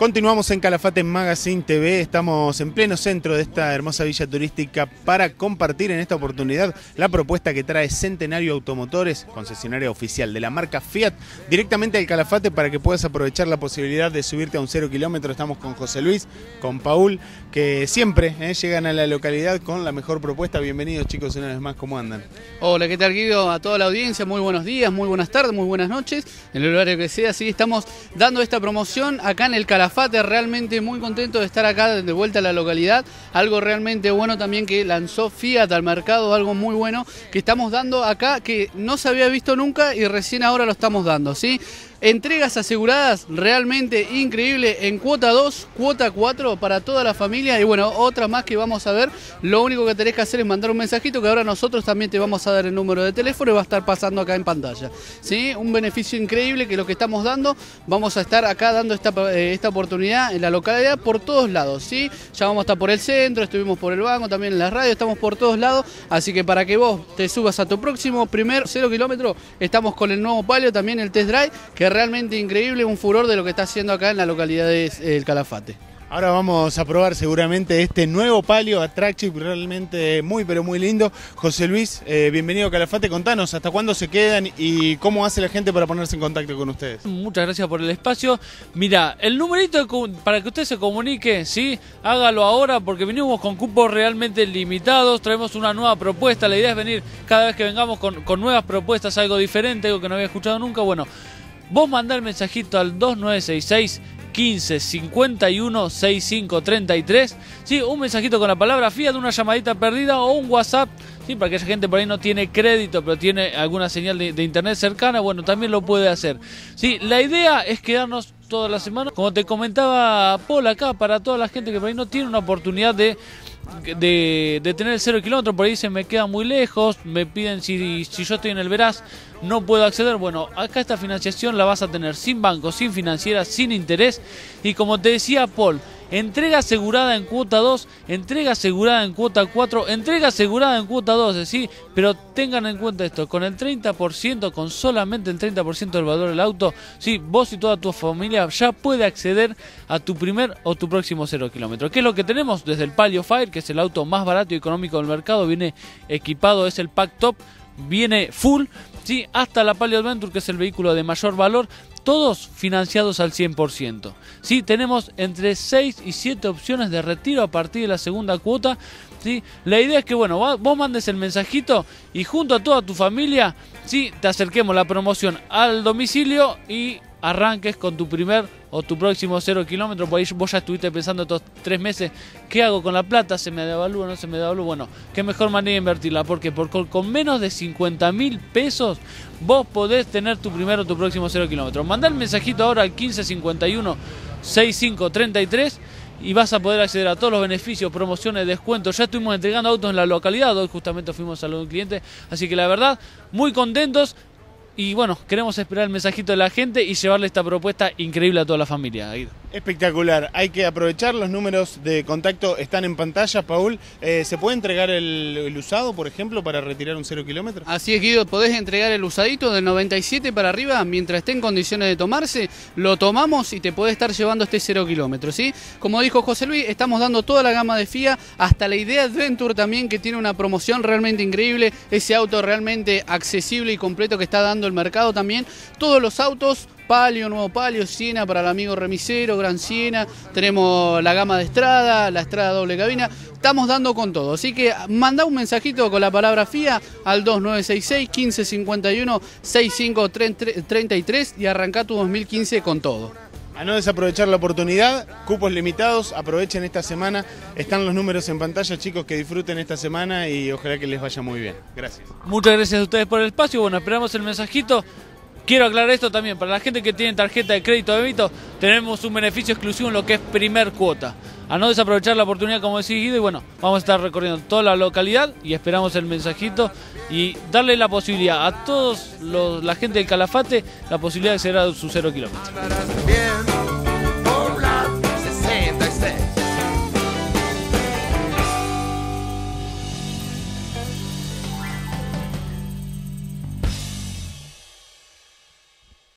Continuamos en Calafate Magazine TV, estamos en pleno centro de esta hermosa villa turística para compartir en esta oportunidad la propuesta que trae Centenario Automotores, concesionaria oficial de la marca Fiat, directamente al Calafate para que puedas aprovechar la posibilidad de subirte a un cero kilómetro. Estamos con José Luis, con Paul, que siempre eh, llegan a la localidad con la mejor propuesta. Bienvenidos chicos una vez más, ¿cómo andan? Hola, ¿qué tal Guido? A toda la audiencia, muy buenos días, muy buenas tardes, muy buenas noches, en el horario que sea. Sí, estamos dando esta promoción acá en el Calafate Fate, realmente muy contento de estar acá de vuelta a la localidad. Algo realmente bueno también que lanzó Fiat al mercado, algo muy bueno que estamos dando acá que no se había visto nunca y recién ahora lo estamos dando, ¿sí? Entregas aseguradas realmente increíble en cuota 2, cuota 4 para toda la familia y bueno, otra más que vamos a ver. Lo único que tenés que hacer es mandar un mensajito que ahora nosotros también te vamos a dar el número de teléfono y va a estar pasando acá en pantalla. ¿Sí? Un beneficio increíble que lo que estamos dando, vamos a estar acá dando esta, eh, esta oportunidad en la localidad por todos lados. ¿sí? Ya vamos a estar por el centro, estuvimos por el banco, también en la radio, estamos por todos lados. Así que para que vos te subas a tu próximo primer 0 kilómetro, estamos con el nuevo palio, también el test drive, que realmente increíble, un furor de lo que está haciendo acá en la localidad del Calafate. Ahora vamos a probar seguramente este nuevo palio Attractive, realmente muy pero muy lindo. José Luis, eh, bienvenido a Calafate, contanos hasta cuándo se quedan y cómo hace la gente para ponerse en contacto con ustedes. Muchas gracias por el espacio. Mira, el numerito para que usted se comunique, sí, hágalo ahora porque venimos con cupos realmente limitados, traemos una nueva propuesta, la idea es venir cada vez que vengamos con, con nuevas propuestas, algo diferente, algo que no había escuchado nunca, bueno. Vos mandá el mensajito al 2966 15 51 65 33. Sí, un mensajito con la palabra Fiat, una llamadita perdida o un WhatsApp. Sí, para que esa gente por ahí no tiene crédito, pero tiene alguna señal de, internet cercana, bueno, también lo puede hacer. Sí, la idea es quedarnos toda la semana. Como te comentaba Paul acá, para toda la gente que por ahí no tiene una oportunidad de de, tener el cero kilómetro, por ahí se me queda muy lejos, me piden si, si yo estoy en el Veraz, no puedo acceder. Bueno, acá esta financiación la vas a tener sin banco, sin financiera, sin interés. Y como te decía Paul, entrega asegurada en cuota 2, entrega asegurada en cuota 4, entrega asegurada en cuota 2, ¿sí? pero tengan en cuenta esto, con el 30%, con solamente el 30% del valor del auto, sí, vos y toda tu familia ya puede acceder a tu primer o tu próximo 0 kilómetro. ¿Qué es lo que tenemos? Desde el Palio Fire, que es el auto más barato y económico del mercado, viene equipado, es el pack top, viene full, ¿sí? hasta la Palio Adventure, que es el vehículo de mayor valor, todos financiados al 100%. ¿sí? Tenemos entre 6 y 7 opciones de retiro a partir de la segunda cuota. ¿sí? La idea es que bueno, vos mandes el mensajito y junto a toda tu familia ¿sí? te acerquemos la promoción al domicilio y arranques con tu primer o tu próximo cero kilómetro, por ahí vos ya estuviste pensando estos tres meses, ¿qué hago con la plata? ¿Se me devalúa no se me devalúa? Bueno, qué mejor manera de invertirla, porque con menos de 50 mil pesos vos podés tener tu primero o tu próximo cero kilómetro. Mandá el mensajito ahora al 1551 6533 y vas a poder acceder a todos los beneficios, promociones, descuentos. Ya estuvimos entregando autos en la localidad, hoy justamente fuimos a un cliente, así que la verdad, muy contentos. Y bueno, queremos esperar el mensajito de la gente y llevarle esta propuesta increíble a toda la familia. Espectacular, hay que aprovechar, los números de contacto están en pantalla, Paul. Eh, ¿Se puede entregar el, usado, por ejemplo, para retirar un cero kilómetro? Así es, Guido, podés entregar el usadito del 97 para arriba, mientras esté en condiciones de tomarse, lo tomamos y te puede estar llevando este cero kilómetro, ¿sí? Como dijo José Luis, estamos dando toda la gama de FIA, hasta la idea Adventure también, que tiene una promoción realmente increíble, ese auto realmente accesible y completo que está dando el mercado también. Todos los autos Palio, nuevo Palio, Siena para el amigo remisero, Gran Siena, tenemos la gama de Estrada, la Estrada doble cabina, estamos dando con todo. Así que manda un mensajito con la palabra FIA al 2966 1551 6533 y arranca tu 2015 con todo. A no desaprovechar la oportunidad, cupos limitados, aprovechen esta semana, están los números en pantalla, chicos, que disfruten esta semana y ojalá que les vaya muy bien. Gracias. Muchas gracias a ustedes por el espacio, bueno, esperamos el mensajito. Quiero aclarar esto también, para la gente que tiene tarjeta de crédito de débito, tenemos un beneficio exclusivo en lo que es primer cuota. A no desaprovechar la oportunidad, como decís Guido, y bueno, vamos a estar recorriendo toda la localidad y esperamos el mensajito y darle la posibilidad a todos la gente del Calafate la posibilidad de acceder a sus cero kilómetros.